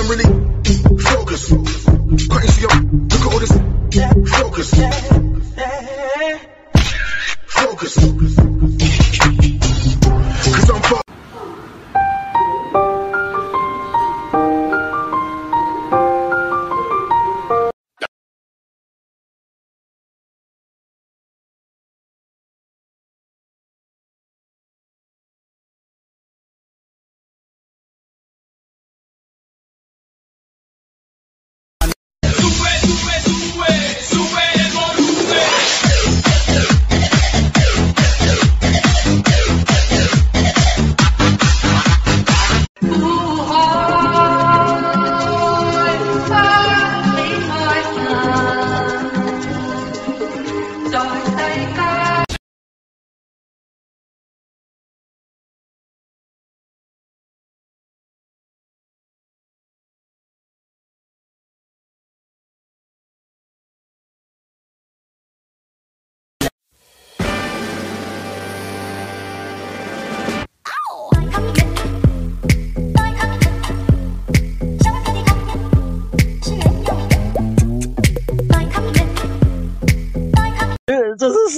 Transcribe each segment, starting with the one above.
I'm really focused. Cutting to your look at all this focus. Focus.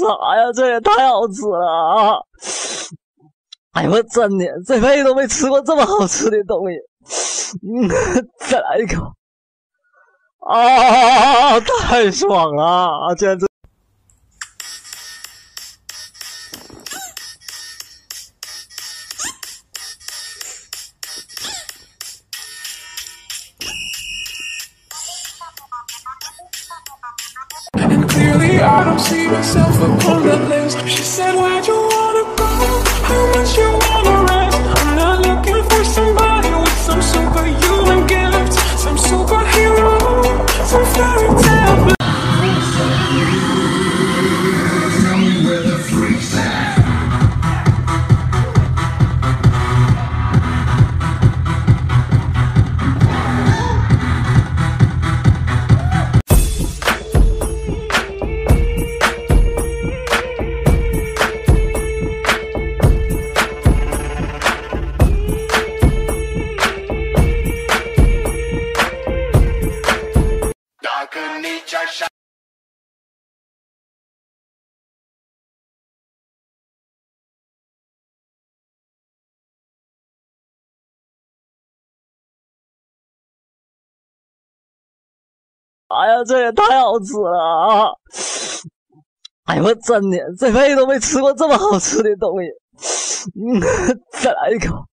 啥呀？这也太好吃了啊！哎呦我真的这辈子都没吃过这么好吃的东西。嗯，再来一口。啊，太爽了！简直。哎呀，这也太好吃了啊！哎呀我真的这辈子都没吃过这么好吃的东西。嗯，再来一口。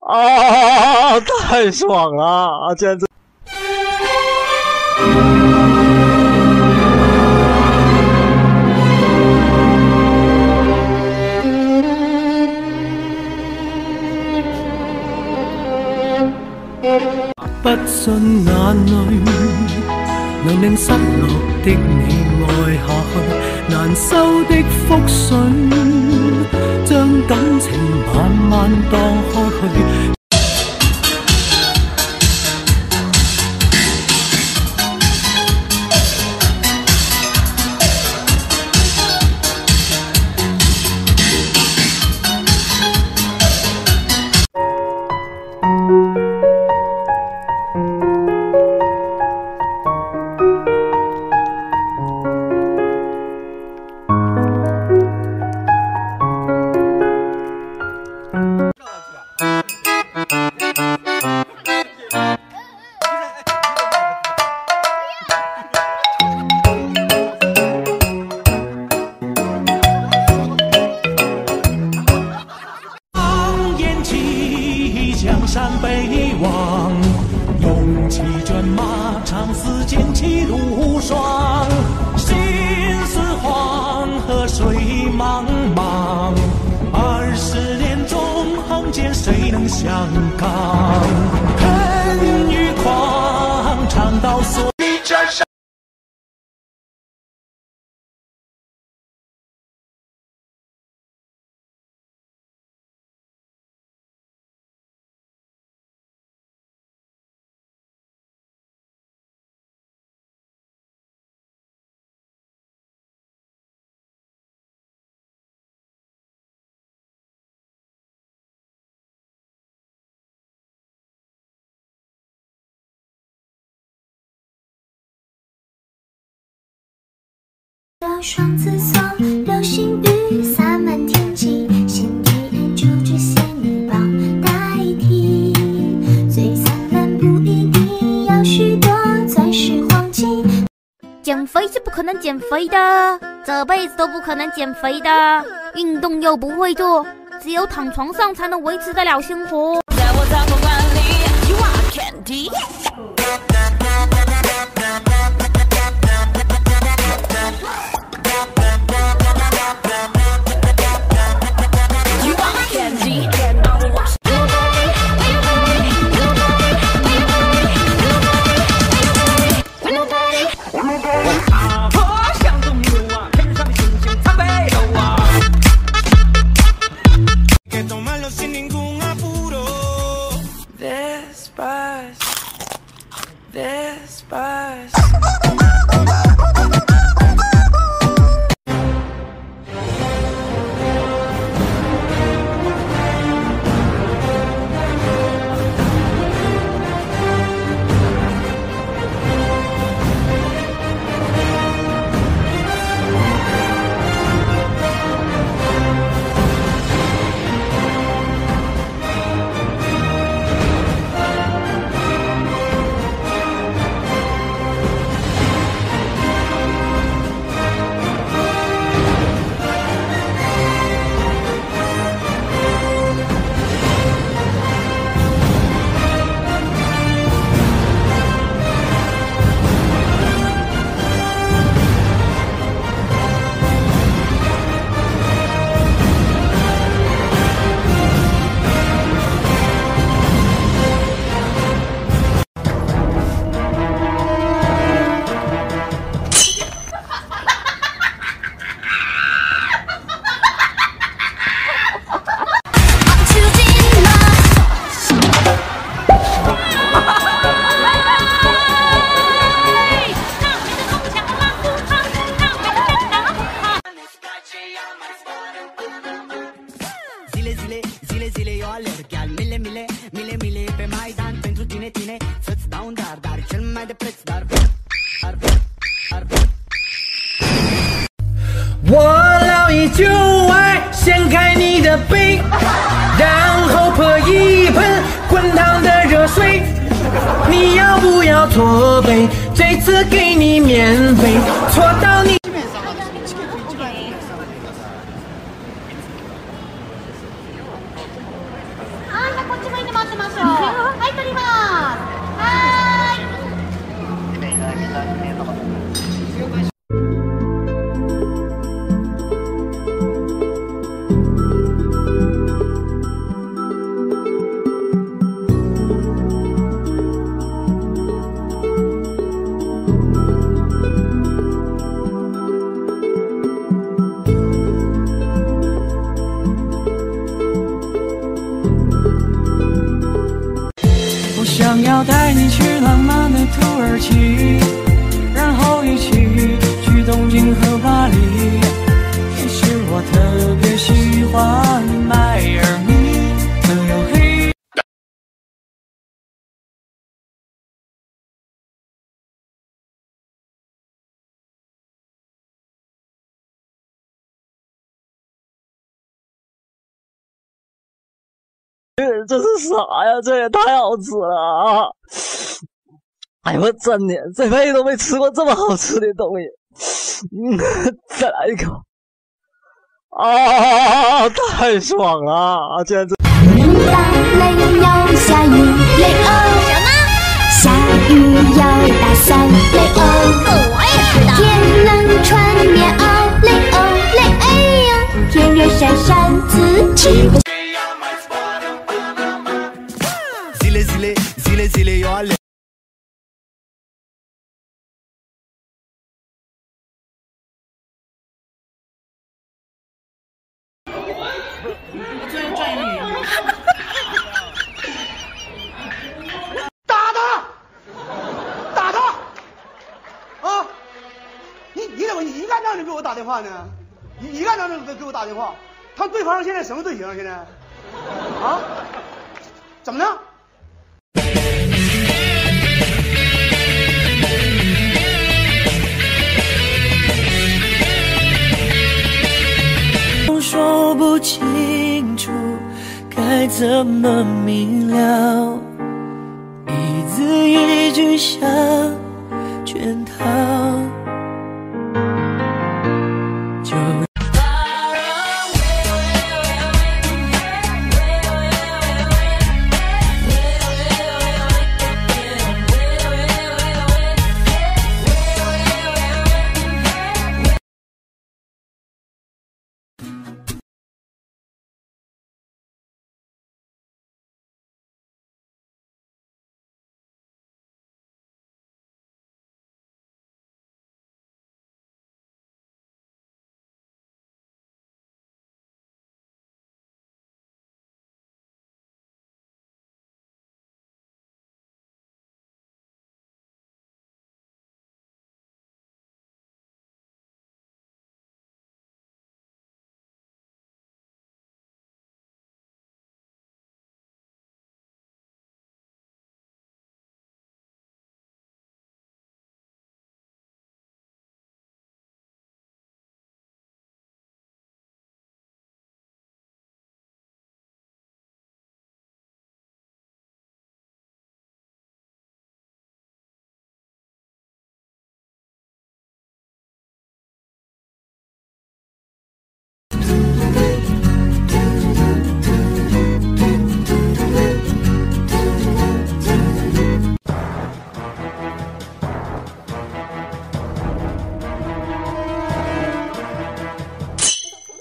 啊，太爽了啊！简直。不信眼泪能令失落的你爱下去，难收的覆水将感情慢慢荡开。的双子座，流星雨洒满天际，心底忍住只嫌你宝代替。最灿烂不一定要许多钻石黄金。减肥是不可能减肥的，这辈子都不可能减肥的。运动又不会做，只有躺床上才能维持得了生活。在我餐馆里，You are candy。你要不要搓背？这次给你免费，搓到你。はい、じゃあこっち向いて待ってましょう。はい、撮ります。 这是啥呀？这也太好吃了啊！哎呦我真的这辈子都没吃过这么好吃的东西。嗯，再来一口。啊，太爽了！简直。打雷要下雨，雷欧什么？下雨要打伞，你怎么一干仗就给我打电话呢？一一干仗就给我打电话，他对方现在什么队形？现在啊？怎么的？说不清楚该怎么明了。一字一句想。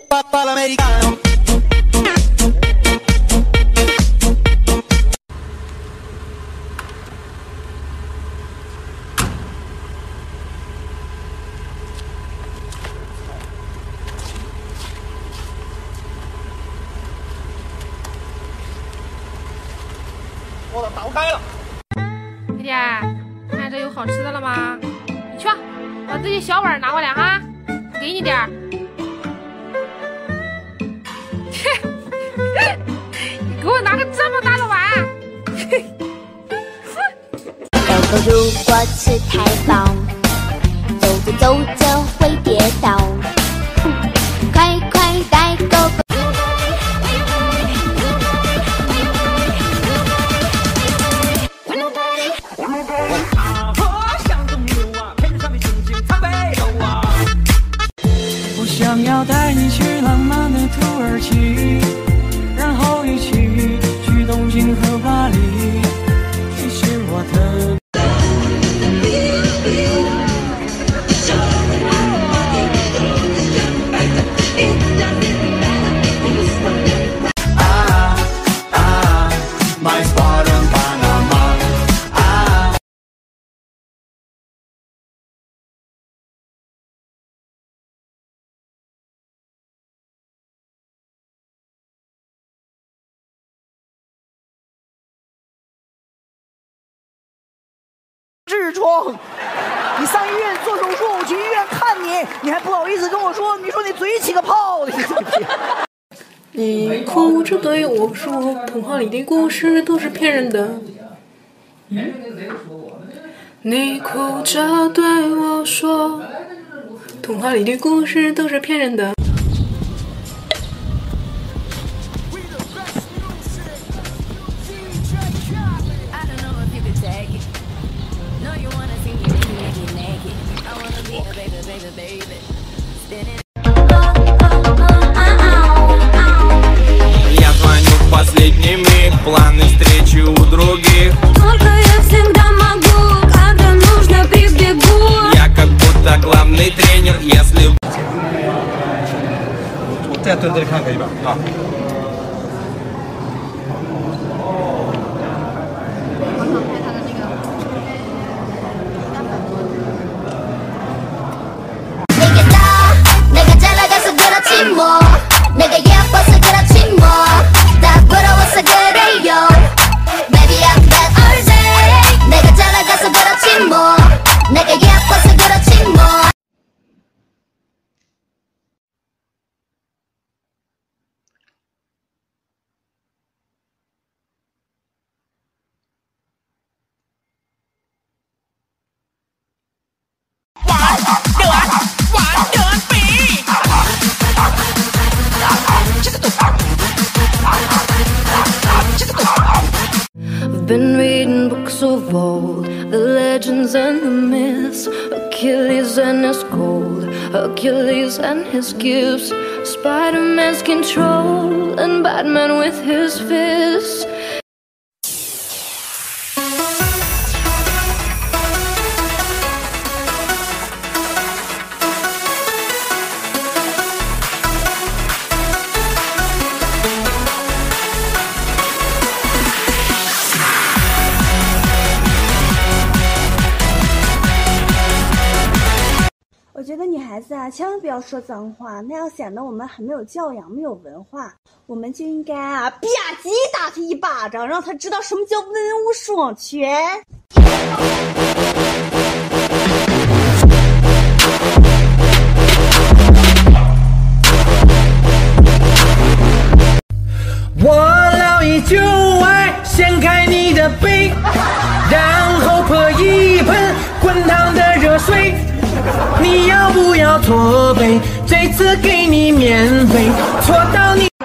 我狗如果吃太饱，走着走着会跌倒。痔疮，你上医院做手术，我去医院看你，你还不好意思跟我说，你说你嘴起个泡，你哭着对我说，童话里的故事都是骗人的。嗯？你哭着对我说，童话里的故事都是骗人的。看 and the myths, Achilles and his gold, Achilles and his gifts, Spider Man's control, and Batman with his fists. 千万不要说脏话，那样显得我们很没有教养、没有文化。我们就应该啊，吧唧打他一巴掌，让他知道什么叫文武双全。我老已旧爱掀开你的背，然后泼一盆滚烫的。你要不要驼背？这次给你免费，驼到你。